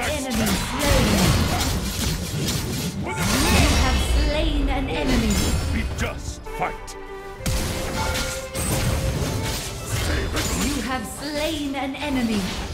Enemy slain. You have slain an enemy. We just fight. You have slain an enemy.